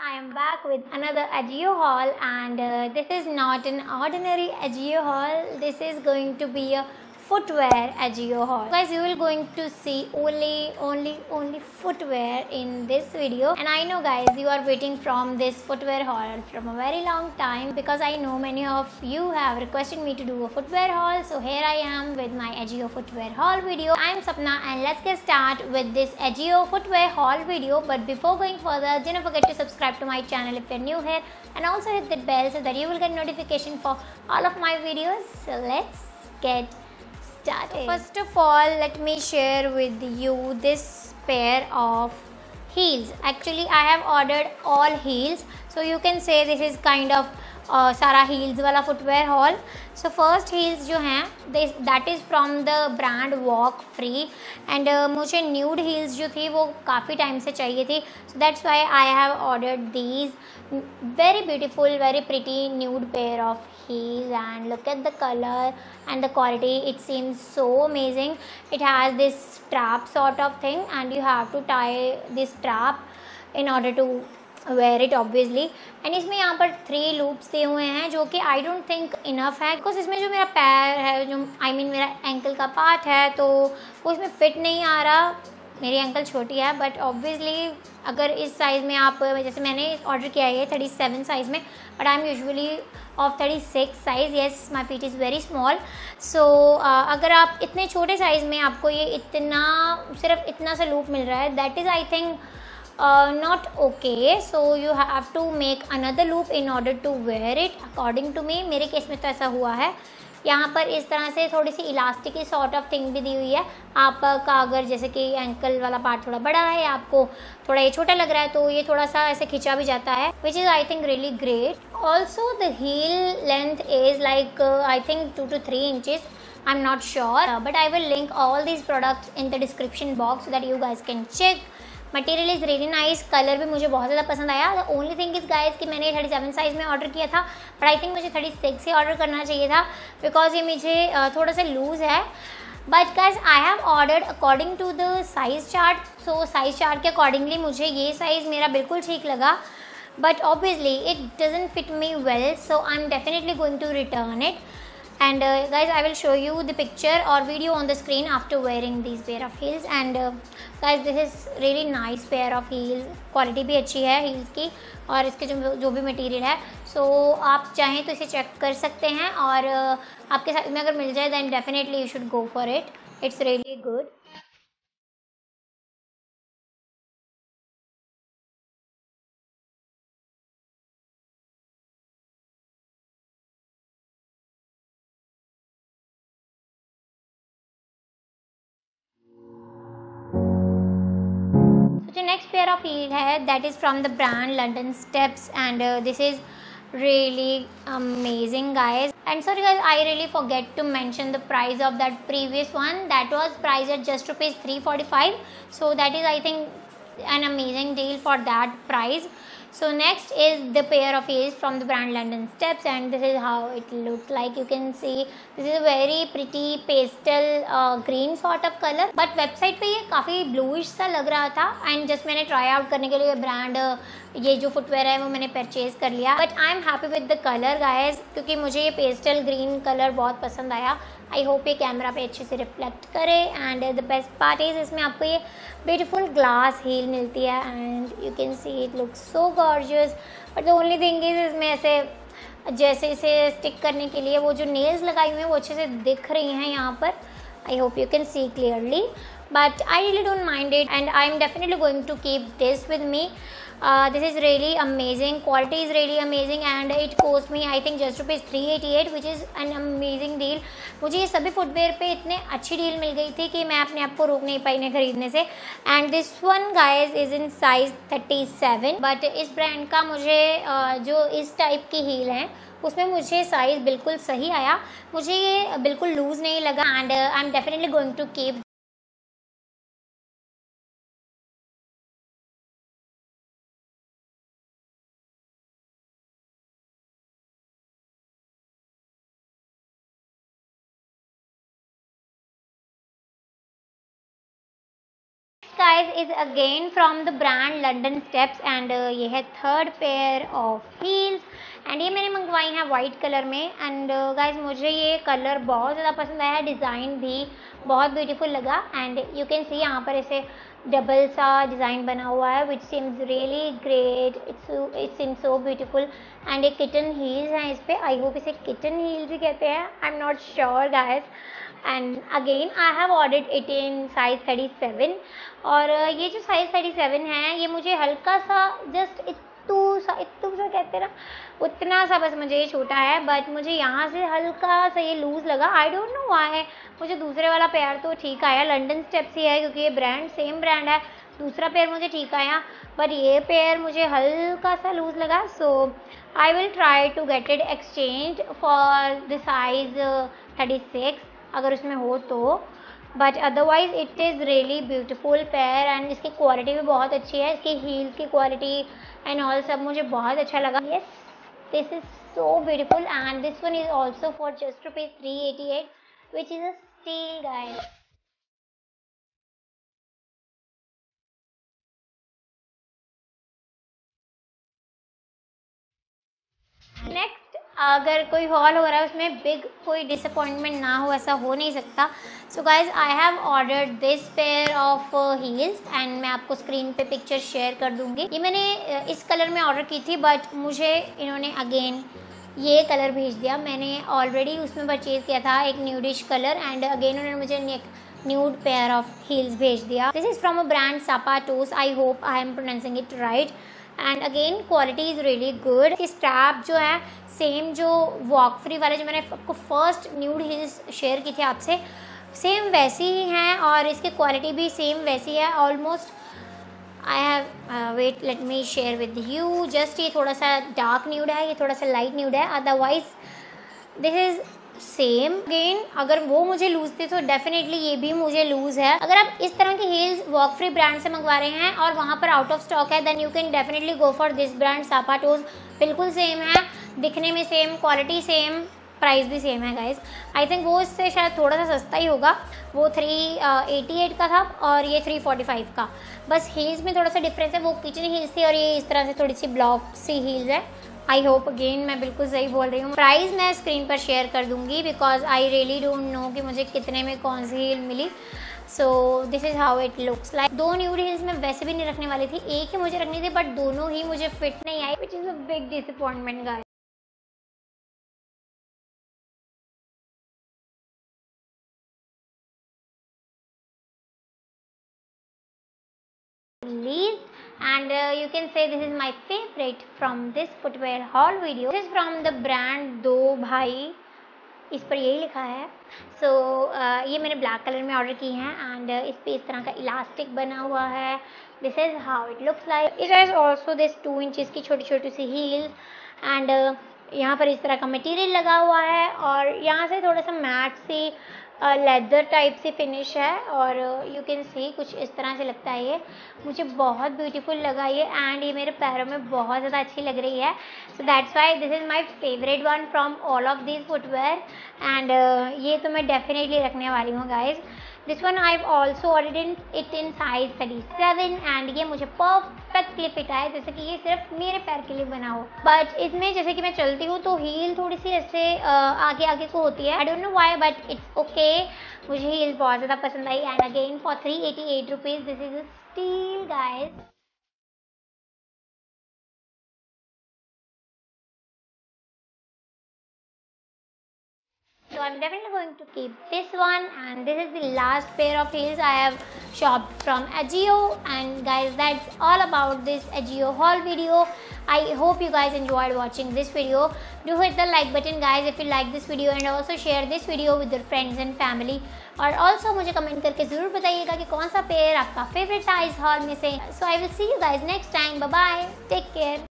I am back with another Agio haul and uh, this is not an ordinary Agio haul. This is going to be a footwear Agio haul. Guys, you will going to see only, only, only footwear in this video. And I know guys, you are waiting from this footwear haul from a very long time because I know many of you have requested me to do a footwear haul. So here I am with my Agio footwear haul video. I am Sapna and let's get start with this Agio footwear haul video. But before going further, do not forget to subscribe to my channel if you're new here and also hit that bell so that you will get notification for all of my videos. So let's get started. First of all, let me share with you this pair of heels. Actually, I have ordered all heels. So you can say this is kind of सारा heels वाला footwear haul so first heels जो हैं that is from the brand walk free and मुझे nude heels जो थी वो काफ़ी time से चाहिए थी so that's why I have ordered these very beautiful very pretty nude pair of heels and look at the color and the quality it seems so amazing it has this strap sort of thing and you have to tie this strap in order to wear it obviously and इसमें यहाँ पर three loops दिए हुए हैं जो कि I don't think enough है। Because इसमें जो मेरा पैर है जो आई I मीन mean, मेरा एंकल का पार्ट है तो वो इसमें फिट नहीं आ रहा। मेरी एंकल छोटी है बट ऑब्वियसली अगर इस साइज़ में आप जैसे मैंने ऑर्डर किया है थर्टी सेवन साइज़ में but I am usually of thirty six size yes my feet is very small so अगर आप इतने छोटे साइज़ में आपको ये इतना सिर्फ़ इतना सा लूप मिल रहा है that is I think not okay so you have to make another loop in order to wear it according to me मेरे केस में तो ऐसा हुआ है। यहाँ पर इस तरह से थोड़ी सी इलास्टिक की सॉर्ट ऑफ़ थिंग भी दी हुई है। आपका अगर जैसे कि एंकल वाला पार्ट थोड़ा बड़ा है, आपको थोड़ा ये छोटा लग रहा है तो ये थोड़ा सा ऐसे खींचा भी जाता है which is I think really great also the heel length is like I think two two three inches I am not sure but I will link all these products in the description box that you guys can check material is really nice colour भी मुझे बहुत ज़्यादा पसंद आया। The only thing is guys कि मैंने thirty seven size में order किया था बट आई थिंक मुझे थर्टी सिक्स ही ऑर्डर करना चाहिए था बिकॉज़ ये मुझे थोड़ा सा लूज़ है। But guys I have ordered according to the size chart so size chart के अकॉर्डिंगली मुझे ये साइज़ मेरा बिल्कुल ठीक लगा। But obviously it doesn't fit me well so I am definitely going to return it and uh, guys I will show you the picture or video on the screen after wearing these pair of guys this is really nice pair of heels quality भी अच्छी है heels की और इसके जो जो भी material है। सो so, आप चाहें तो इसे चेक कर सकते हैं और आपके साथ में अगर मिल जाए then definitely you should go for it it's really good next pair of है that is from the brand London Steps and uh, this is really amazing guys. And sorry guys I really forget to mention the price of that previous one. That was priced at just rupees 345 so that is I think an amazing deal for that price so next is the pair of heels from the brand London Steps and this is how it looks like you can see this is a very pretty pastel uh, green sort of color but website पे ये काफ़ी bluish सा लग रहा था and just मैंने try out करने के लिए brand uh, ये जो फुटवेयर है वो मैंने परचेज कर लिया. But I am happy with the colour guys क्योंकि मुझे ये पेस्टल ग्रीन कलर बहुत पसंद आया. आई होप ये कैमरा पे अच्छे से रिफ्लेक्ट करे and the best part is इसमें आपको ये ब्यूटीफुल ग्लास हील मिलती है and you can see it look so gorgeous but the only thing is इसमें ऐसे, जैसे इसे स्टिक करने के लिए वो जो नेल्स लगाई हुई हैं वो अच्छे से दिख रही हैं यहाँ पर. I hope you can see clearly but I I don't mind it and I am definitely going to keep this with me. Uh, this is really amazing. Quality is really amazing and it cost me I think just rupees 388 which is an amazing deal. मुझे ये सभी footwear पे इतने अच्छी deal मिल गई थी कि मैं अपने आप को रोक नहीं पाई इन्हें खरीदने से. And this one guys is in size 37 but इस ब्रांड का मुझे uh, जो इस टाइप की हील हैं उसमें मुझे साइज़ बिल्कुल सही आया. मुझे ये बिल्कुल लूज़ नहीं लगा and I am definitely going to keep guys again from the brand London Steps and uh, ये है third pair of heels and ये मैंने मंगवाई हैं वाइट कलर में. एंड गाइज़ uh, मुझे ये कलर बहुत ज़्यादा पसंद आया. डिज़ाइन भी बहुत ब्यूटीफुल लगा. एंड यू कैन सी यहाँ पर ऐसे डबल सा डिज़ाइन बना हुआ है which seems really great it's it seems so beautiful and एक किटन हील्स हैं इस पर आई होप इसे किटन हील्स ही कहते हैं. I am not sure guys and again I have order it in size thirty seven और uh, ये जो साइज़ थर्टी सेवन है ये मुझे हल्का सा जस्ट इतू सा इतू सा कहते ना उतना सा बस मुझे ये छोटा है बट मुझे यहाँ से हल्का सा ये लूज़ लगा। आई डोंट नो वाई है। मुझे दूसरे वाला पेयर तो ठीक आया लंडन स्टेप्स ही है क्योंकि ये ब्रांड सेम ब्रांड है। दूसरा पेयर मुझे ठीक आया बट ये पेयर मुझे हल्का सा लूज़ लगा so I will try to get it exchange for the size thirty six अगर उसमें हो तो। But otherwise it is really beautiful pair and इसकी क्वालिटी भी बहुत अच्छी है। इसकी हील्स की क्वालिटी एंड ऑल सब मुझे बहुत अच्छा लगा। Yes this is so beautiful and this one is also for just rupees three eighty eight which is a steal guide अगर कोई हॉल हो रहा है उसमें बिग कोई डिसअपॉइंटमेंट ना हो ऐसा हो नहीं सकता। So guys I have order this pair of heels and मैं आपको स्क्रीन पे पिक्चर शेयर कर दूँगी। ये मैंने uh, इस कलर में ऑर्डर की थी बट मुझे इन्होंने अगेन ये कलर भेज दिया। मैंने ऑलरेडी उसमें परचेज़ किया था एक न्यूडिश कलर एंड अगेन उन्होंने मुझे एक न्यूड पेयर ऑफ़ हील्स भेज दिया। This is from a brand Sapatos I hope I am pronouncing it right and again quality is really good strap जो है सेम जो वॉक फ्री वाले जो मैंने आपको फ़र्स्ट न्यूड हिल्स शेयर की थी आपसे सेम वैसी ही हैं और इसकी क्वालिटी भी सेम वैसी है। Almost I have wait let me share with you just ये थोड़ा सा डार्क न्यूड है, ये थोड़ा सा लाइट न्यूड है। Otherwise this is same again अगर वो मुझे लूज थे तो डेफिनेटली ये भी मुझे लूज है। अगर आप इस तरह की हील्स वॉक फ्री ब्रांड से मंगवा रहे हैं और वहाँ पर आउट ऑफ़ स्टॉक है then you can definitely go for this brand Sapatos बिल्कुल सेम है। दिखने में सेम क्वालिटी सेम प्राइस भी सेम है गाइज़ आई थिंक वो इससे शायद थोड़ा सा सस्ता ही होगा। वो थ्री एटी एट का था और ये थ्री फोर्टी फाइव का। बस हील्स में थोड़ा सा डिफरेंस है। वो किचन हील्स थी और ये इस तरह से थोड़ी सी ब्लॉक सी हील्स है। आई होप अगेन मैं बिल्कुल सही बोल रही हूँ। प्राइस मैं स्क्रीन पर शेयर कर दूँगी because I really don't know कि मुझे कितने में कौन सी heel milli. So this is how it looks like दो न्यू हील्स मैं वैसे भी नहीं रखने वाली थी। एक ही मुझे रखनी थी बट दोनों ही मुझे फिट नहीं आई which is a big disappointment guys and uh, you can say this is my favorite from this footwear haul video. This is from the brand do bhai. इस पर यही लिखा है। सो so, uh, ये मैंने ब्लैक कलर में order की हैं एंड uh, इस पर इस तरह का इलास्टिक बना हुआ है। This is how it looks like it has also this two inches की छोटी छोटी सी हील्स एंड यहाँ पर इस तरह का मटेरियल लगा हुआ है और यहाँ से थोड़ा सा मैट सी लेदर टाइप से फिनिश है और यू कैन सी कुछ इस तरह से लगता है ये। मुझे बहुत ब्यूटीफुल लगा ये एंड ये मेरे पैरों में बहुत ज़्यादा अच्छी लग रही है। So that's why this is my favourite one from all of this footwear and ये तो मैं डेफिनेटली रखने वाली हूँ guys this one I also in it in size thirty seven and ये मुझे परफेक्टली फिट आया जैसे कि ये सिर्फ़ मेरे पैर के लिए बना हो। बट इसमें जैसे कि मैं चलती हूँ तो हील थोड़ी सी ऐसे आगे आगे को होती है। I don't know why but it's okay मुझे हील बहुत ज़्यादा पसंद आई। And again for three eighty eight rupees this is steal guys so i'm definitely going to keep this one and this is the last pair of heels i have shopped from agio and guys that's all about this agio haul video i hope you guys enjoyed watching this video do hit the like button guys if you like this video and also share this video with your friends and family और also मुझे comment करके ज़रूर बताइएगा कि कौन सा pair आपका favourite था इस हॉल में से so I will see you guys next time bye take care